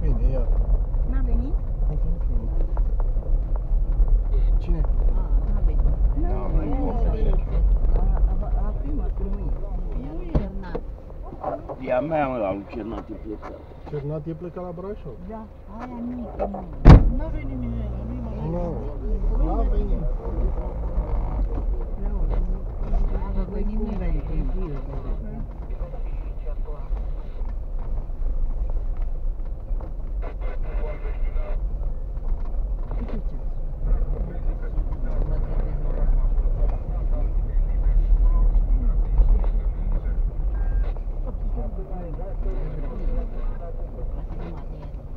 Bine, iată. N-a venit? Ah, a venit unul. Cine? A, n-a venit. N-a venit. N-a venit. A primă cu mine. Ea mea mă, la lui Cernat e plecat. Cernat e plecat la Brașov? Da, aia mică, nu. N-a venit nimeni, nu-i mai venit. Nu, n-a venit. Thank you.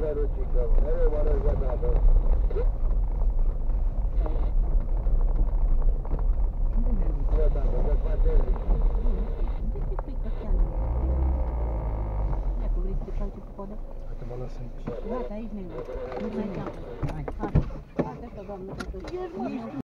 să rucicăm. Mereu mă răzbătată. Eu, tată, că spate el. De ce spui că chiar nu? Dacă vrei să te calci cu podă? Hai că mă las aici. Gata, aici ne Nu mai capă.